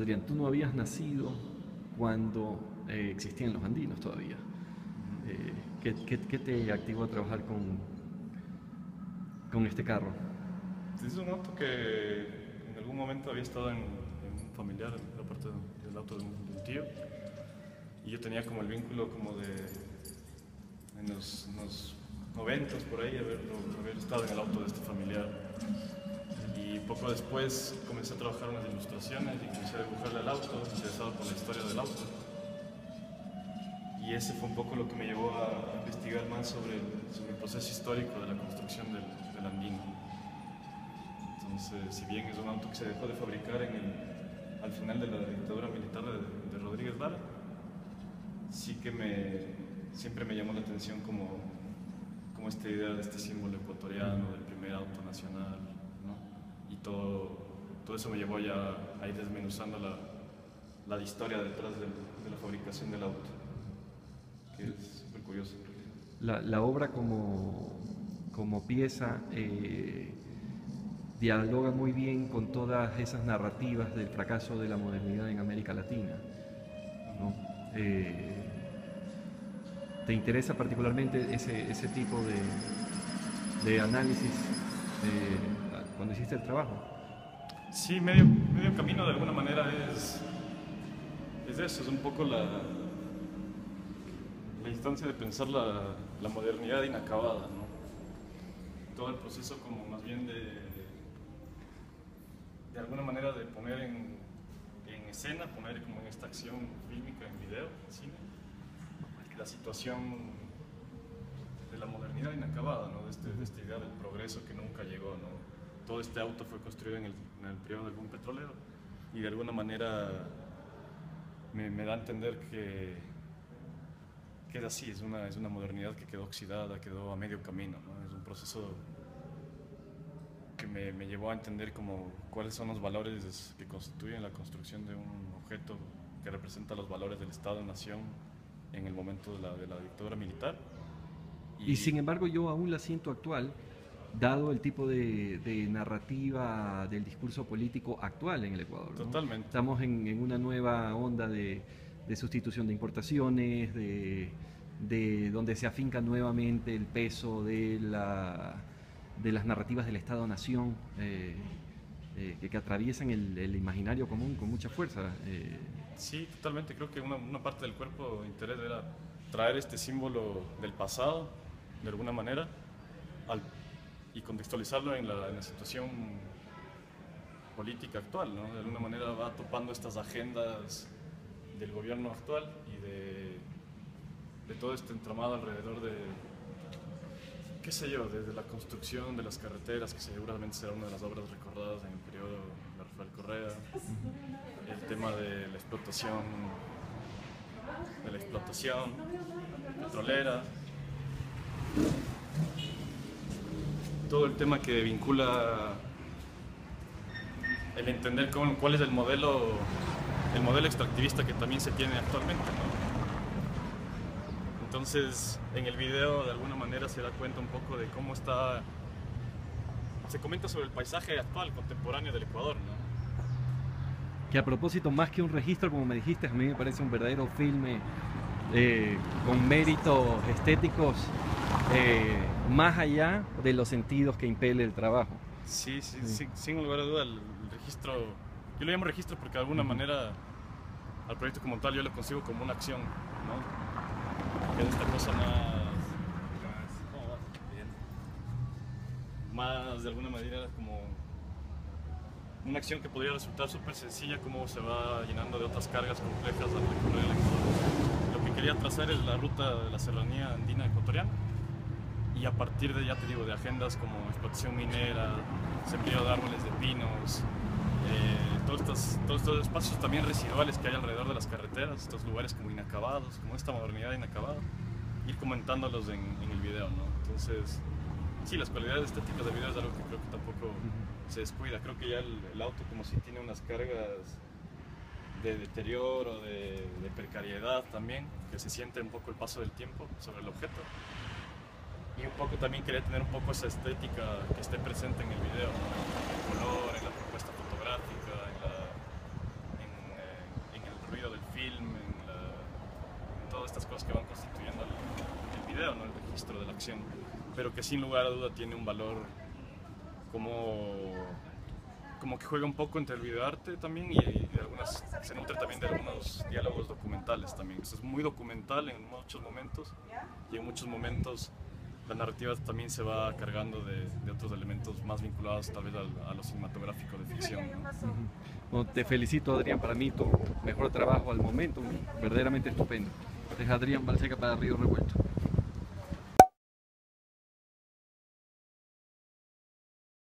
Adrián, tú no habías nacido cuando eh, existían los andinos todavía. Eh, ¿qué, qué, te activó a trabajar con, con este carro? Es un auto que en algún momento había estado en, un familiar, en parte del auto de un, tío, y yo tenía como el vínculo como de en los, noventos por ahí haber, haber estado en el auto de este familiar. Poco después comencé a trabajar en las ilustraciones y comencé a dibujarle al auto, interesado por la historia del auto. Y ese fue un poco lo que me llevó a investigar más sobre el, sobre el proceso histórico de la construcción del, del Andino. Entonces, si bien es un auto que se dejó de fabricar en el, al final de la dictadura militar de, Rodríguez Lara, sí que me, siempre me llamó la atención como, como esta idea de este símbolo ecuatoriano, del primer auto nacional. Y todo, todo eso me llevó ya a ir desmenuzando la, la historia detrás de, la fabricación del auto, que es súper curioso. La, la, obra como, como pieza eh, dialoga muy bien con todas esas narrativas del fracaso de la modernidad en América Latina. Eh, ¿Te interesa particularmente ese, ese tipo de, de análisis cuando hiciste el trabajo? Sí, medio, medio camino de alguna manera es, es eso, es un poco la, la instancia de pensar la, la modernidad inacabada, ¿no? Todo el proceso como más bien de, de alguna manera de poner en, en escena, poner como en esta acción fílmica, en video, en cine, la situación de la modernidad inacabada, ¿no? de, este, de, esta idea del progreso que nunca llegó. ¿no? Todo este auto fue construido en el, en el periodo del boom petrolero y de alguna manera me, me da a entender que, que, es así, es una, es una modernidad que quedó oxidada, quedó a medio camino. ¿no? Es un proceso que me, me, llevó a entender como cuáles son los valores que constituyen la construcción de un objeto que representa los valores del Estado-Nación en el momento de la, de la dictadura militar. Y, y, sin embargo yo aún la siento actual, dado el tipo de, de, narrativa del discurso político actual en el Ecuador. ¿no? Totalmente. Estamos en, en, una nueva onda de, de sustitución de importaciones, de, de, donde se afinca nuevamente el peso de, la, de las narrativas del Estado-Nación. Eh, eh, que, que, atraviesan el, el, imaginario común con mucha fuerza. Eh, Sí, totalmente. Creo que una, una, parte del cuerpo de interés era traer este símbolo del pasado, de alguna manera, al, y contextualizarlo en la, en la, situación política actual. De alguna manera va topando estas agendas del gobierno actual y de, de todo este entramado alrededor de, qué sé yo, desde la construcción de las carreteras, que seguramente será una de las obras recordadas en el periodo de Rafael Correa, el tema de la explotación, de la explotación petrolera, todo el tema que vincula el entender cómo, cuál es el modelo, el modelo extractivista que también se tiene actualmente. Entonces, en el video de alguna manera se da cuenta un poco de cómo está. Se comenta sobre el paisaje actual, contemporáneo del Ecuador. Que a propósito, más que un registro, como me dijiste, a mí me parece un verdadero filme eh, con méritos estéticos eh, más allá de los sentidos que impele el trabajo. Sí, sí, sí. Sin, sin, lugar a duda, el, el, registro. Yo lo llamo registro porque de alguna manera al proyecto como tal yo lo consigo como una acción, ¿no? que es esta cosa más, más de alguna manera como una acción que podría resultar súper sencilla como se va llenando de otras cargas complejas al recorrer el Ecuador. Lo que quería trazar es la ruta de la serranía andina ecuatoriana y a partir de, ya te digo, de agendas como explotación minera, sembrado de árboles de pinos, eh, todos, estos, todos estos espacios también residuales que hay alrededor de las carreteras, estos lugares como inacabados, como esta modernidad inacabada, ir comentándolos en, en el video, ¿no? Entonces, sí, las cualidades estéticas del video es algo que creo que tampoco se descuida. Creo que ya el, el, auto como si tiene unas cargas de deterioro, de, de, precariedad también, que se siente un poco el paso del tiempo sobre el objeto y un poco también quería tener un poco esa estética que esté presente en el video, en el color, en la propuesta fotográfica, en, la, en, eh, en el ruido del film, en, la, en, todas estas cosas que van constituyendo el, el video, ¿no? el registro de la acción, pero que sin lugar a duda tiene un valor como como que juega un poco entre el videoarte también y, y de algunas, se nutre también de algunos diálogos documentales también. Entonces es muy documental en muchos momentos y en muchos momentos la narrativa también se va cargando de, otros elementos más vinculados tal vez a, lo cinematográfico de ficción. te felicito Adrián, para mí tu mejor trabajo al momento, verdaderamente estupendo. Es Adrián Balseca para Río Revuelto.